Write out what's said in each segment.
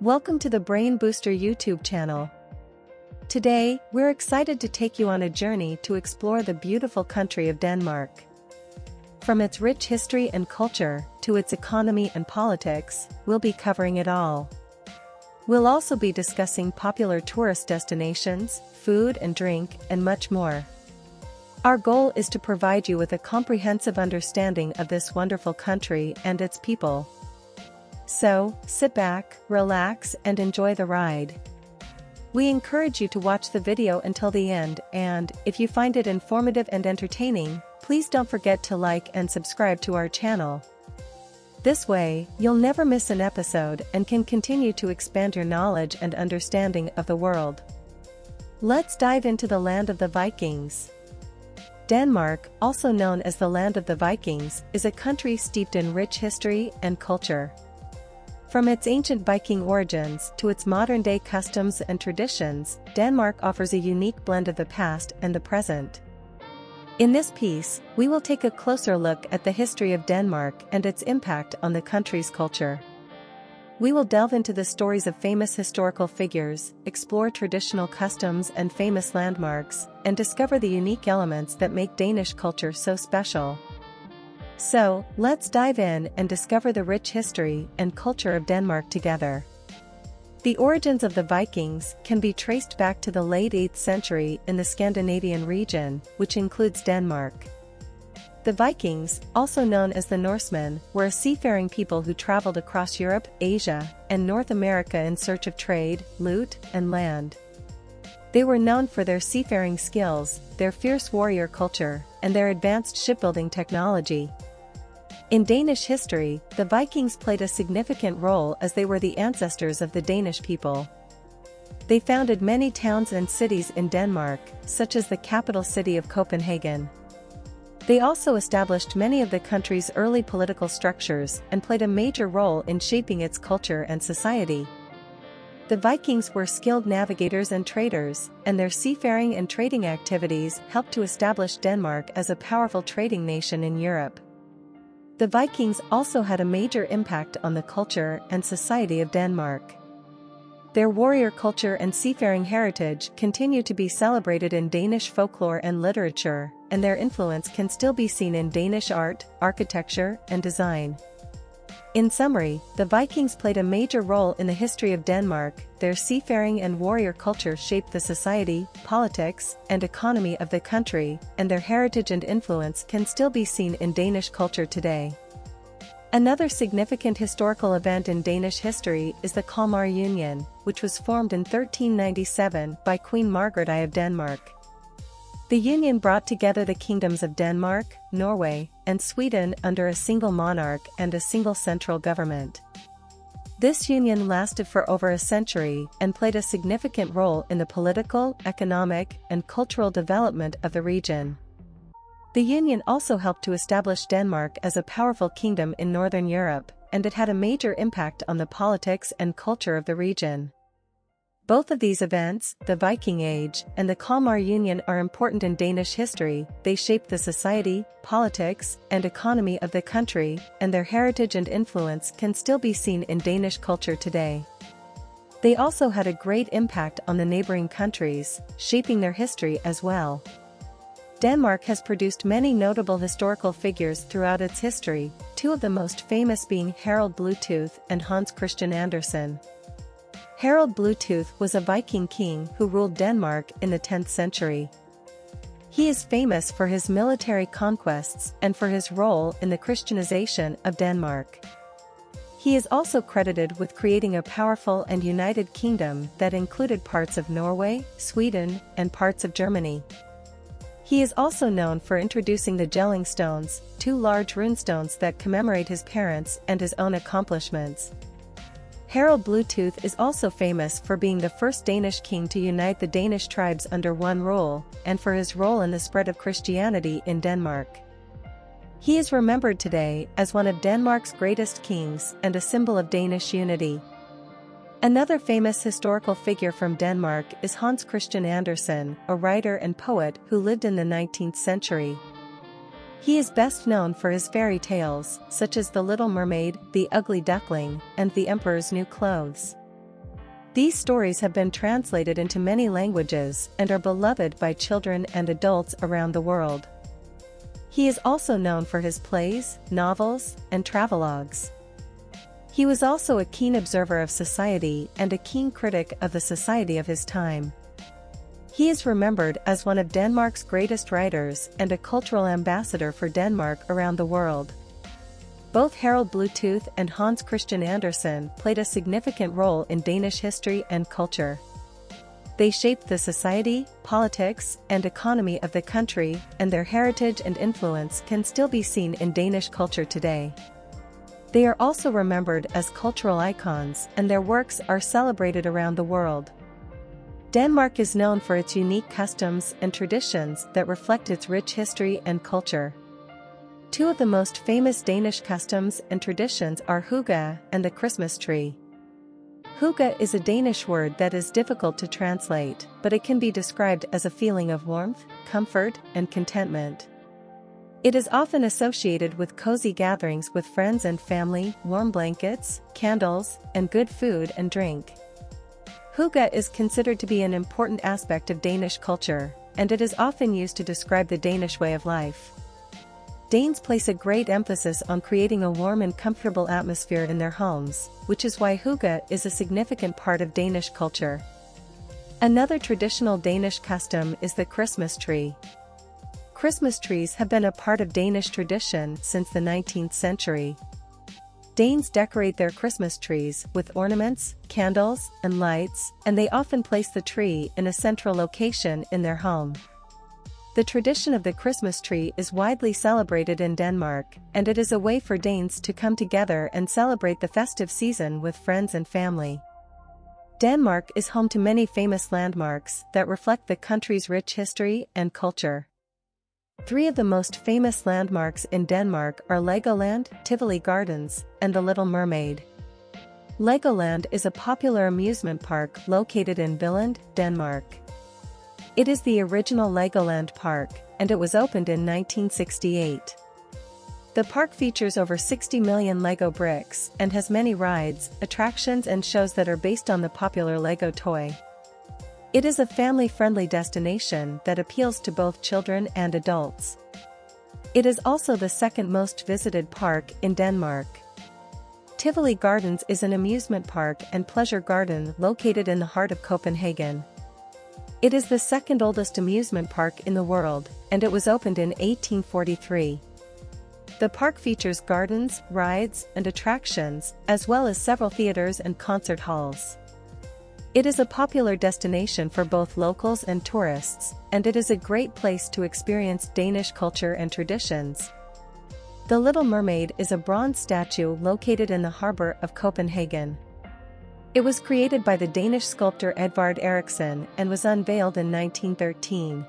Welcome to the Brain Booster YouTube channel. Today, we're excited to take you on a journey to explore the beautiful country of Denmark. From its rich history and culture, to its economy and politics, we'll be covering it all. We'll also be discussing popular tourist destinations, food and drink, and much more. Our goal is to provide you with a comprehensive understanding of this wonderful country and its people. So, sit back, relax and enjoy the ride. We encourage you to watch the video until the end and, if you find it informative and entertaining, please don't forget to like and subscribe to our channel. This way, you'll never miss an episode and can continue to expand your knowledge and understanding of the world. Let's dive into the land of the Vikings. Denmark, also known as the land of the Vikings, is a country steeped in rich history and culture. From its ancient Viking origins to its modern-day customs and traditions, Denmark offers a unique blend of the past and the present. In this piece, we will take a closer look at the history of Denmark and its impact on the country's culture. We will delve into the stories of famous historical figures, explore traditional customs and famous landmarks, and discover the unique elements that make Danish culture so special. So, let's dive in and discover the rich history and culture of Denmark together. The origins of the Vikings can be traced back to the late 8th century in the Scandinavian region, which includes Denmark. The Vikings, also known as the Norsemen, were a seafaring people who traveled across Europe, Asia, and North America in search of trade, loot, and land. They were known for their seafaring skills, their fierce warrior culture, and their advanced shipbuilding technology, in Danish history, the Vikings played a significant role as they were the ancestors of the Danish people. They founded many towns and cities in Denmark, such as the capital city of Copenhagen. They also established many of the country's early political structures and played a major role in shaping its culture and society. The Vikings were skilled navigators and traders, and their seafaring and trading activities helped to establish Denmark as a powerful trading nation in Europe. The Vikings also had a major impact on the culture and society of Denmark. Their warrior culture and seafaring heritage continue to be celebrated in Danish folklore and literature, and their influence can still be seen in Danish art, architecture, and design. In summary, the Vikings played a major role in the history of Denmark, their seafaring and warrior culture shaped the society, politics, and economy of the country, and their heritage and influence can still be seen in Danish culture today. Another significant historical event in Danish history is the Kalmar Union, which was formed in 1397 by Queen Margaret I of Denmark. The union brought together the kingdoms of Denmark, Norway, and Sweden under a single monarch and a single central government. This union lasted for over a century and played a significant role in the political, economic, and cultural development of the region. The union also helped to establish Denmark as a powerful kingdom in Northern Europe, and it had a major impact on the politics and culture of the region. Both of these events, the Viking Age and the Kalmar Union are important in Danish history, they shaped the society, politics, and economy of the country, and their heritage and influence can still be seen in Danish culture today. They also had a great impact on the neighboring countries, shaping their history as well. Denmark has produced many notable historical figures throughout its history, two of the most famous being Harald Bluetooth and Hans Christian Andersen. Harald Bluetooth was a Viking king who ruled Denmark in the 10th century. He is famous for his military conquests and for his role in the Christianization of Denmark. He is also credited with creating a powerful and united kingdom that included parts of Norway, Sweden, and parts of Germany. He is also known for introducing the Jelling Stones, two large runestones that commemorate his parents and his own accomplishments, Harald Bluetooth is also famous for being the first Danish king to unite the Danish tribes under one rule, and for his role in the spread of Christianity in Denmark. He is remembered today as one of Denmark's greatest kings and a symbol of Danish unity. Another famous historical figure from Denmark is Hans Christian Andersen, a writer and poet who lived in the 19th century. He is best known for his fairy tales, such as The Little Mermaid, The Ugly Duckling, and The Emperor's New Clothes. These stories have been translated into many languages and are beloved by children and adults around the world. He is also known for his plays, novels, and travelogues. He was also a keen observer of society and a keen critic of the society of his time. He is remembered as one of Denmark's greatest writers and a cultural ambassador for Denmark around the world. Both Harald Bluetooth and Hans Christian Andersen played a significant role in Danish history and culture. They shaped the society, politics, and economy of the country, and their heritage and influence can still be seen in Danish culture today. They are also remembered as cultural icons and their works are celebrated around the world. Denmark is known for its unique customs and traditions that reflect its rich history and culture. Two of the most famous Danish customs and traditions are hygge and the Christmas tree. Hygge is a Danish word that is difficult to translate, but it can be described as a feeling of warmth, comfort, and contentment. It is often associated with cozy gatherings with friends and family, warm blankets, candles, and good food and drink. Hygge is considered to be an important aspect of Danish culture, and it is often used to describe the Danish way of life. Danes place a great emphasis on creating a warm and comfortable atmosphere in their homes, which is why hygge is a significant part of Danish culture. Another traditional Danish custom is the Christmas tree. Christmas trees have been a part of Danish tradition since the 19th century, Danes decorate their Christmas trees with ornaments, candles, and lights, and they often place the tree in a central location in their home. The tradition of the Christmas tree is widely celebrated in Denmark, and it is a way for Danes to come together and celebrate the festive season with friends and family. Denmark is home to many famous landmarks that reflect the country's rich history and culture. Three of the most famous landmarks in Denmark are Legoland, Tivoli Gardens, and The Little Mermaid. Legoland is a popular amusement park located in Billund, Denmark. It is the original Legoland park, and it was opened in 1968. The park features over 60 million Lego bricks and has many rides, attractions and shows that are based on the popular Lego toy. It is a family-friendly destination that appeals to both children and adults. It is also the second most visited park in Denmark. Tivoli Gardens is an amusement park and pleasure garden located in the heart of Copenhagen. It is the second oldest amusement park in the world, and it was opened in 1843. The park features gardens, rides, and attractions, as well as several theaters and concert halls. It is a popular destination for both locals and tourists, and it is a great place to experience Danish culture and traditions. The Little Mermaid is a bronze statue located in the harbor of Copenhagen. It was created by the Danish sculptor Edvard Eriksen and was unveiled in 1913.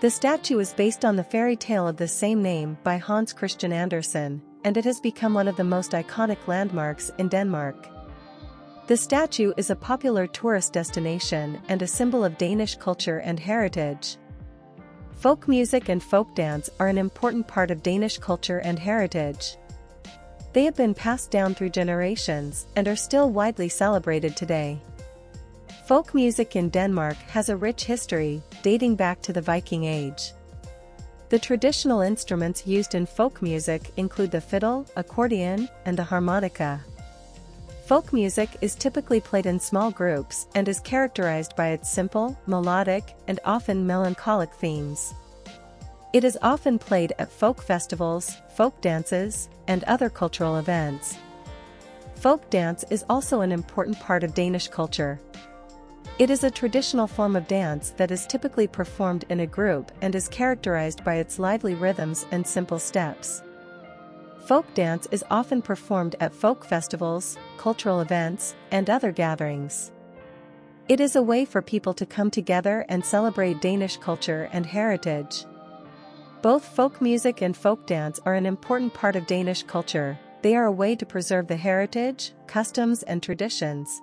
The statue is based on the fairy tale of the same name by Hans Christian Andersen, and it has become one of the most iconic landmarks in Denmark. The statue is a popular tourist destination and a symbol of Danish culture and heritage. Folk music and folk dance are an important part of Danish culture and heritage. They have been passed down through generations and are still widely celebrated today. Folk music in Denmark has a rich history, dating back to the Viking Age. The traditional instruments used in folk music include the fiddle, accordion, and the harmonica. Folk music is typically played in small groups and is characterized by its simple, melodic, and often melancholic themes. It is often played at folk festivals, folk dances, and other cultural events. Folk dance is also an important part of Danish culture. It is a traditional form of dance that is typically performed in a group and is characterized by its lively rhythms and simple steps. Folk dance is often performed at folk festivals, cultural events, and other gatherings. It is a way for people to come together and celebrate Danish culture and heritage. Both folk music and folk dance are an important part of Danish culture, they are a way to preserve the heritage, customs and traditions.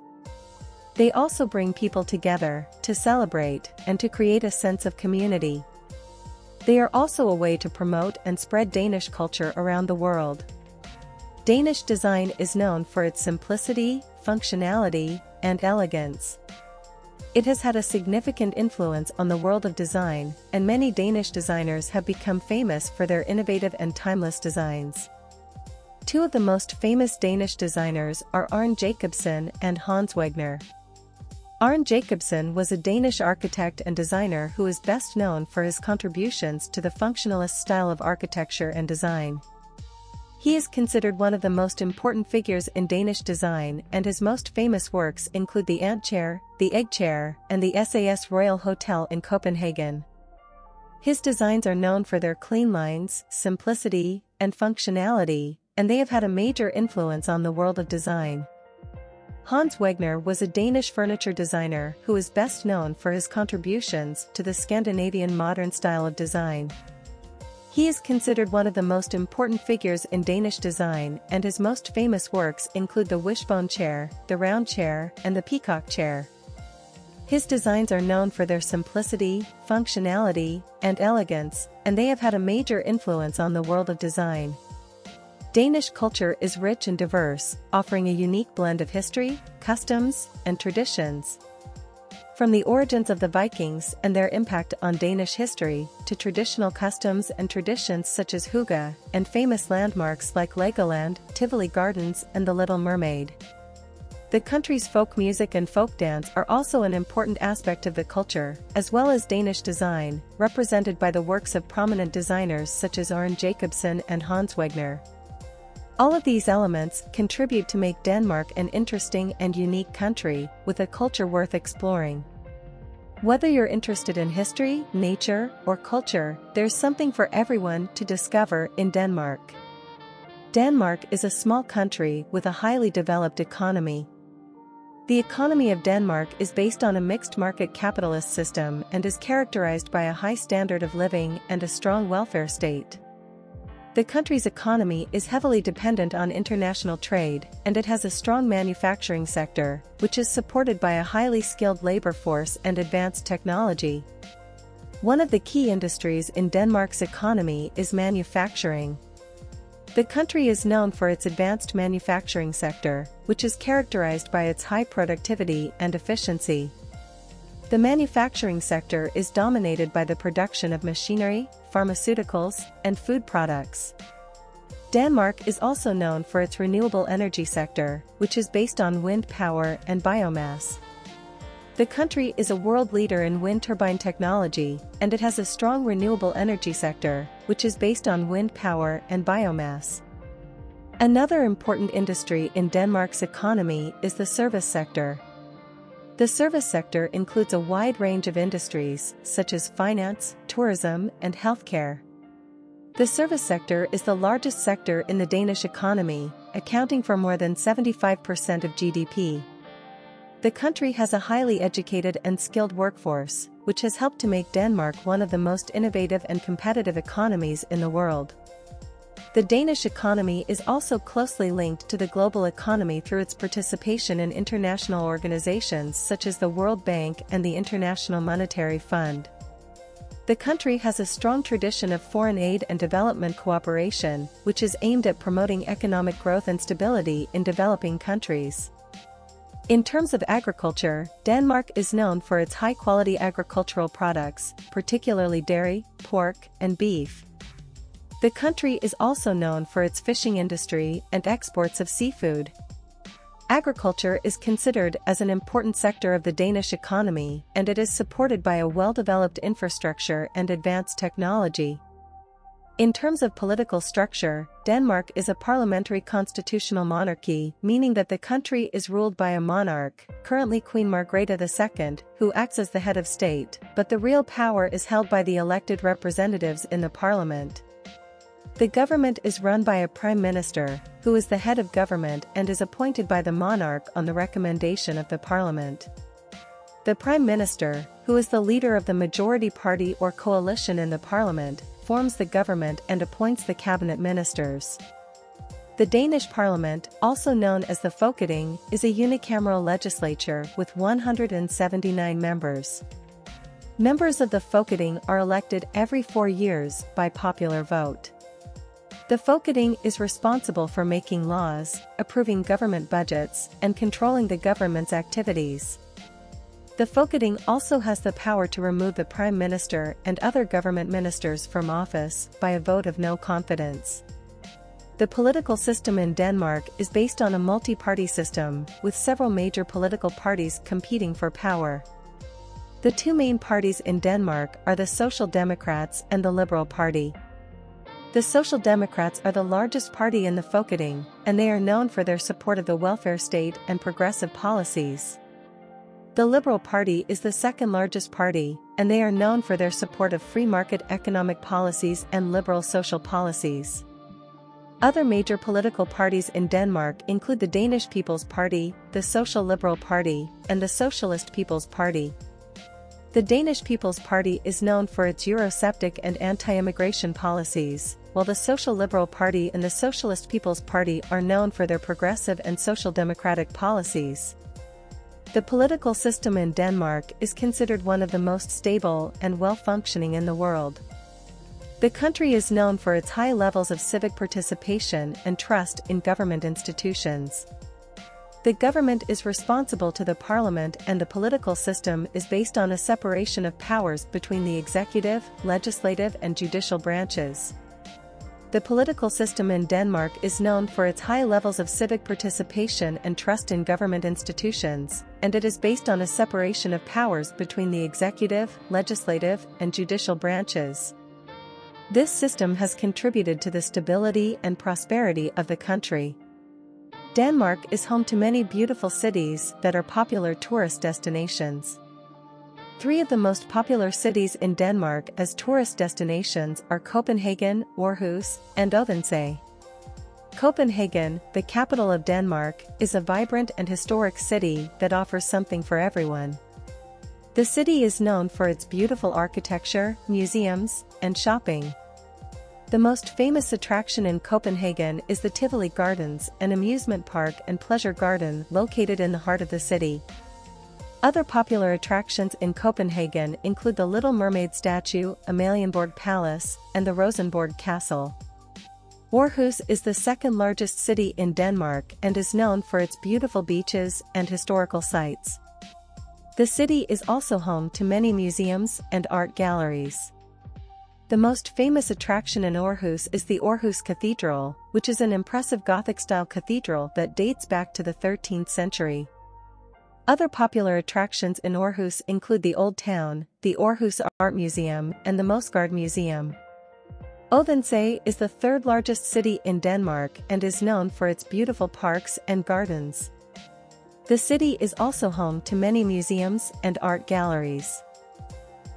They also bring people together, to celebrate, and to create a sense of community. They are also a way to promote and spread Danish culture around the world. Danish design is known for its simplicity, functionality, and elegance. It has had a significant influence on the world of design, and many Danish designers have become famous for their innovative and timeless designs. Two of the most famous Danish designers are Arne Jacobsen and Hans Wegner. Arne Jacobsen was a Danish architect and designer who is best known for his contributions to the functionalist style of architecture and design. He is considered one of the most important figures in Danish design and his most famous works include the Ant Chair, the Egg Chair, and the SAS Royal Hotel in Copenhagen. His designs are known for their clean lines, simplicity, and functionality, and they have had a major influence on the world of design. Hans Wegner was a Danish furniture designer who is best known for his contributions to the Scandinavian modern style of design. He is considered one of the most important figures in Danish design and his most famous works include the wishbone chair, the round chair, and the peacock chair. His designs are known for their simplicity, functionality, and elegance, and they have had a major influence on the world of design. Danish culture is rich and diverse, offering a unique blend of history, customs, and traditions. From the origins of the Vikings and their impact on Danish history, to traditional customs and traditions such as hygge, and famous landmarks like Legoland, Tivoli Gardens and The Little Mermaid. The country's folk music and folk dance are also an important aspect of the culture, as well as Danish design, represented by the works of prominent designers such as Arne Jacobsen and Hans Wegner. All of these elements contribute to make Denmark an interesting and unique country, with a culture worth exploring. Whether you're interested in history, nature, or culture, there's something for everyone to discover in Denmark. Denmark is a small country with a highly developed economy. The economy of Denmark is based on a mixed market capitalist system and is characterized by a high standard of living and a strong welfare state. The country's economy is heavily dependent on international trade, and it has a strong manufacturing sector, which is supported by a highly skilled labor force and advanced technology. One of the key industries in Denmark's economy is manufacturing. The country is known for its advanced manufacturing sector, which is characterized by its high productivity and efficiency. The manufacturing sector is dominated by the production of machinery, pharmaceuticals, and food products. Denmark is also known for its renewable energy sector, which is based on wind power and biomass. The country is a world leader in wind turbine technology, and it has a strong renewable energy sector, which is based on wind power and biomass. Another important industry in Denmark's economy is the service sector, the service sector includes a wide range of industries, such as finance, tourism, and healthcare. The service sector is the largest sector in the Danish economy, accounting for more than 75% of GDP. The country has a highly educated and skilled workforce, which has helped to make Denmark one of the most innovative and competitive economies in the world. The Danish economy is also closely linked to the global economy through its participation in international organizations such as the World Bank and the International Monetary Fund. The country has a strong tradition of foreign aid and development cooperation, which is aimed at promoting economic growth and stability in developing countries. In terms of agriculture, Denmark is known for its high-quality agricultural products, particularly dairy, pork, and beef, the country is also known for its fishing industry and exports of seafood. Agriculture is considered as an important sector of the Danish economy and it is supported by a well-developed infrastructure and advanced technology. In terms of political structure, Denmark is a parliamentary constitutional monarchy, meaning that the country is ruled by a monarch, currently Queen Margrethe II, who acts as the head of state, but the real power is held by the elected representatives in the parliament. The government is run by a prime minister, who is the head of government and is appointed by the monarch on the recommendation of the parliament. The prime minister, who is the leader of the majority party or coalition in the parliament, forms the government and appoints the cabinet ministers. The Danish parliament, also known as the Folketing, is a unicameral legislature with 179 members. Members of the Folketing are elected every four years by popular vote. The Folketing is responsible for making laws, approving government budgets, and controlling the government's activities. The Folketing also has the power to remove the Prime Minister and other government ministers from office by a vote of no confidence. The political system in Denmark is based on a multi-party system, with several major political parties competing for power. The two main parties in Denmark are the Social Democrats and the Liberal Party. The Social Democrats are the largest party in the Folketing, and they are known for their support of the welfare state and progressive policies. The Liberal Party is the second largest party, and they are known for their support of free market economic policies and liberal social policies. Other major political parties in Denmark include the Danish People's Party, the Social Liberal Party, and the Socialist People's Party. The Danish People's Party is known for its Eurosceptic and anti-immigration policies, while the Social Liberal Party and the Socialist People's Party are known for their progressive and social democratic policies. The political system in Denmark is considered one of the most stable and well-functioning in the world. The country is known for its high levels of civic participation and trust in government institutions. The government is responsible to the parliament and the political system is based on a separation of powers between the executive, legislative and judicial branches. The political system in Denmark is known for its high levels of civic participation and trust in government institutions, and it is based on a separation of powers between the executive, legislative, and judicial branches. This system has contributed to the stability and prosperity of the country. Denmark is home to many beautiful cities that are popular tourist destinations. Three of the most popular cities in Denmark as tourist destinations are Copenhagen, Aarhus, and Odense. Copenhagen, the capital of Denmark, is a vibrant and historic city that offers something for everyone. The city is known for its beautiful architecture, museums, and shopping. The most famous attraction in Copenhagen is the Tivoli Gardens, an amusement park and pleasure garden located in the heart of the city. Other popular attractions in Copenhagen include the Little Mermaid statue, Amalienborg Palace, and the Rosenborg Castle. Aarhus is the second largest city in Denmark and is known for its beautiful beaches and historical sites. The city is also home to many museums and art galleries. The most famous attraction in Aarhus is the Aarhus Cathedral, which is an impressive Gothic-style cathedral that dates back to the 13th century. Other popular attractions in Aarhus include the Old Town, the Aarhus Art Museum, and the Moesgaard Museum. Odense is the third largest city in Denmark and is known for its beautiful parks and gardens. The city is also home to many museums and art galleries.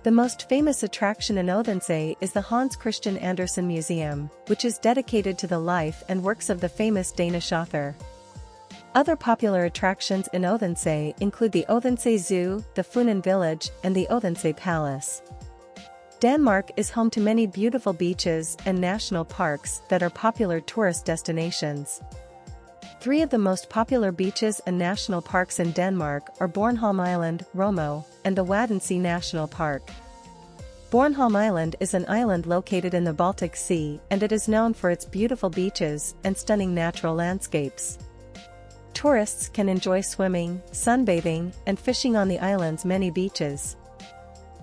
The most famous attraction in Odense is the Hans Christian Andersen Museum, which is dedicated to the life and works of the famous Danish author. Other popular attractions in Odense include the Odense Zoo, the Funen Village, and the Odense Palace. Denmark is home to many beautiful beaches and national parks that are popular tourist destinations. Three of the most popular beaches and national parks in Denmark are Bornholm Island, Romo, and the Wadden Sea National Park. Bornholm Island is an island located in the Baltic Sea and it is known for its beautiful beaches and stunning natural landscapes. Tourists can enjoy swimming, sunbathing, and fishing on the island's many beaches.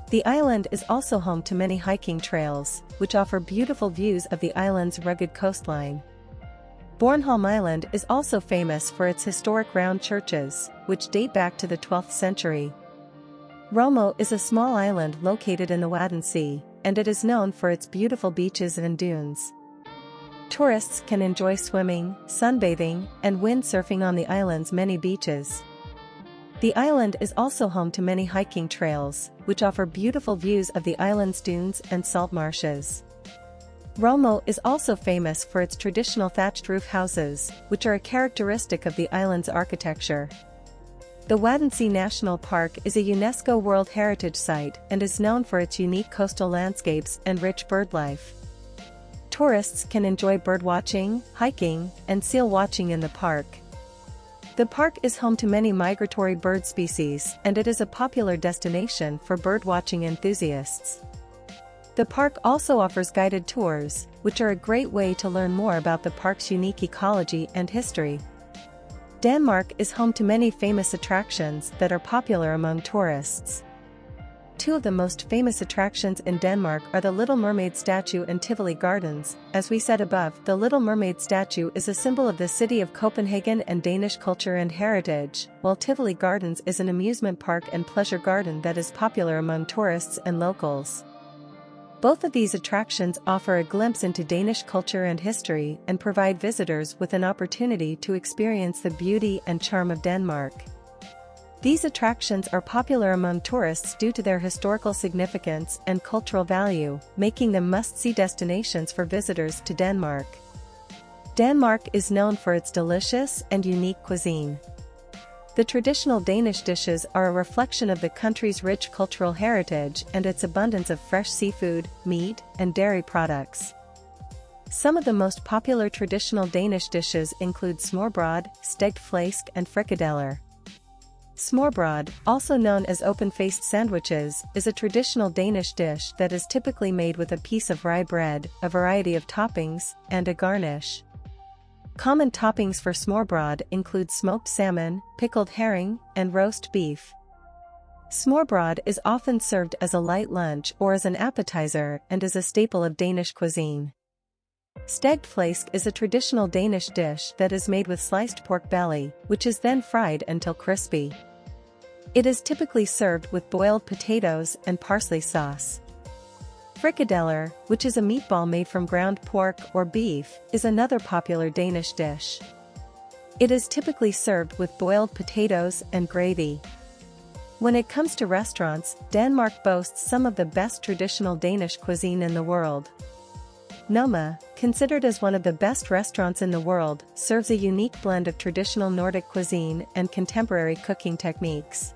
The island is also home to many hiking trails, which offer beautiful views of the island's rugged coastline. Bornholm Island is also famous for its historic round churches, which date back to the 12th century. Romo is a small island located in the Wadden Sea, and it is known for its beautiful beaches and dunes. Tourists can enjoy swimming, sunbathing, and windsurfing on the island's many beaches. The island is also home to many hiking trails, which offer beautiful views of the island's dunes and salt marshes. Romo is also famous for its traditional thatched roof houses, which are a characteristic of the island's architecture. The Wadden Sea National Park is a UNESCO World Heritage Site and is known for its unique coastal landscapes and rich birdlife. Tourists can enjoy birdwatching, hiking, and seal watching in the park. The park is home to many migratory bird species and it is a popular destination for birdwatching enthusiasts. The park also offers guided tours, which are a great way to learn more about the park's unique ecology and history. Denmark is home to many famous attractions that are popular among tourists. Two of the most famous attractions in Denmark are the Little Mermaid statue and Tivoli Gardens. As we said above, the Little Mermaid statue is a symbol of the city of Copenhagen and Danish culture and heritage, while Tivoli Gardens is an amusement park and pleasure garden that is popular among tourists and locals. Both of these attractions offer a glimpse into Danish culture and history and provide visitors with an opportunity to experience the beauty and charm of Denmark. These attractions are popular among tourists due to their historical significance and cultural value, making them must-see destinations for visitors to Denmark. Denmark is known for its delicious and unique cuisine. The traditional Danish dishes are a reflection of the country's rich cultural heritage and its abundance of fresh seafood, meat, and dairy products. Some of the most popular traditional Danish dishes include smørbrød, stegt flæsk and frikadeller. Smørbrød, also known as open-faced sandwiches, is a traditional Danish dish that is typically made with a piece of rye bread, a variety of toppings, and a garnish. Common toppings for smørrebrød include smoked salmon, pickled herring, and roast beef. Smørrebrød is often served as a light lunch or as an appetizer and is a staple of Danish cuisine. Stegt flæsk is a traditional Danish dish that is made with sliced pork belly, which is then fried until crispy. It is typically served with boiled potatoes and parsley sauce. Frikadeller, which is a meatball made from ground pork or beef, is another popular Danish dish. It is typically served with boiled potatoes and gravy. When it comes to restaurants, Denmark boasts some of the best traditional Danish cuisine in the world. Noma, considered as one of the best restaurants in the world, serves a unique blend of traditional Nordic cuisine and contemporary cooking techniques.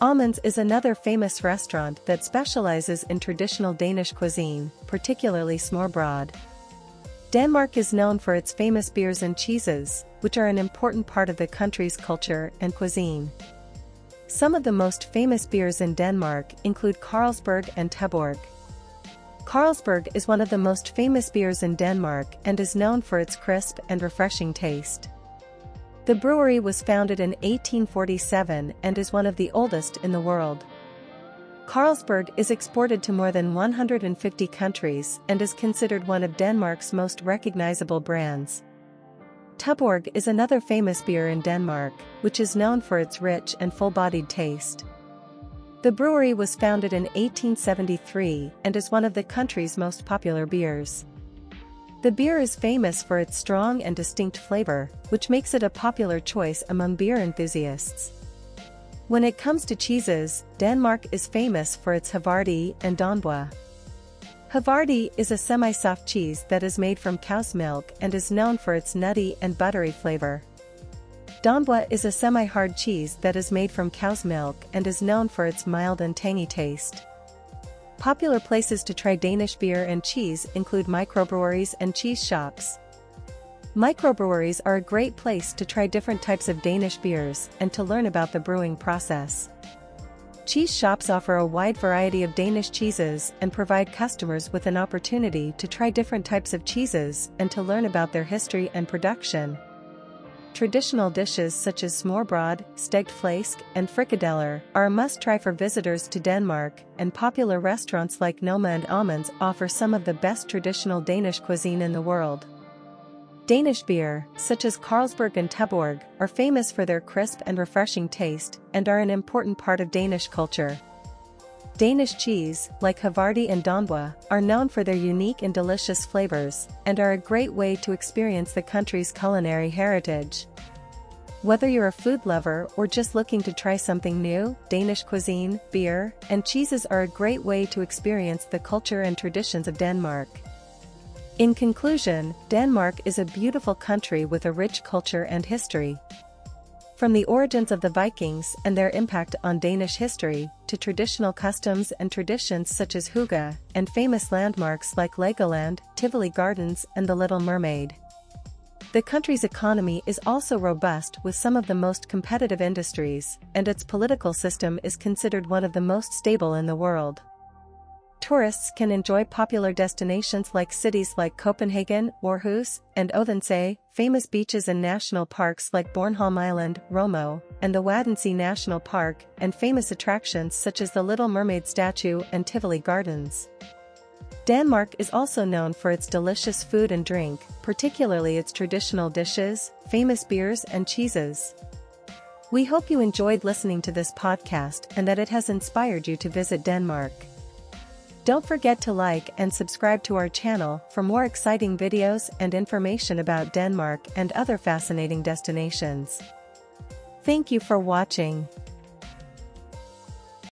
Aamanns is another famous restaurant that specializes in traditional Danish cuisine, particularly smørbrød. Denmark is known for its famous beers and cheeses, which are an important part of the country's culture and cuisine. Some of the most famous beers in Denmark include Carlsberg and Tuborg. Carlsberg is one of the most famous beers in Denmark and is known for its crisp and refreshing taste. The brewery was founded in 1847 and is one of the oldest in the world. Carlsberg is exported to more than 150 countries and is considered one of Denmark's most recognizable brands. Tuborg is another famous beer in Denmark, which is known for its rich and full-bodied taste. The brewery was founded in 1873 and is one of the country's most popular beers. The beer is famous for its strong and distinct flavor, which makes it a popular choice among beer enthusiasts. When it comes to cheeses, Denmark is famous for its Havarti and Danbo. Havarti is a semi-soft cheese that is made from cow's milk and is known for its nutty and buttery flavor. Danbo is a semi-hard cheese that is made from cow's milk and is known for its mild and tangy taste. Popular places to try Danish beer and cheese include microbreweries and cheese shops. Microbreweries are a great place to try different types of Danish beers and to learn about the brewing process. Cheese shops offer a wide variety of Danish cheeses and provide customers with an opportunity to try different types of cheeses and to learn about their history and production. Traditional dishes such as smørbrød, stegt flæsk, and frikadeller are a must-try for visitors to Denmark, and popular restaurants like Noma and Aamanns offer some of the best traditional Danish cuisine in the world. Danish beer, such as Carlsberg and Tuborg, are famous for their crisp and refreshing taste and are an important part of Danish culture. Danish cheese, like Havarti and Danbo, are known for their unique and delicious flavors, and are a great way to experience the country's culinary heritage. Whether you're a food lover or just looking to try something new, Danish cuisine, beer, and cheeses are a great way to experience the culture and traditions of Denmark. In conclusion, Denmark is a beautiful country with a rich culture and history. From the origins of the Vikings and their impact on Danish history, to traditional customs and traditions such as hygge, and famous landmarks like Legoland, Tivoli Gardens and The Little Mermaid. The country's economy is also robust with some of the most competitive industries, and its political system is considered one of the most stable in the world. Tourists can enjoy popular destinations like cities like Copenhagen, Aarhus, and Odense, famous beaches and national parks like Bornholm Island, Romo, and the Wadden Sea National Park, and famous attractions such as the Little Mermaid statue and Tivoli Gardens. Denmark is also known for its delicious food and drink, particularly its traditional dishes, famous beers and cheeses. We hope you enjoyed listening to this podcast and that it has inspired you to visit Denmark. Don't forget to like and subscribe to our channel for more exciting videos and information about Denmark and other fascinating destinations. Thank you for watching.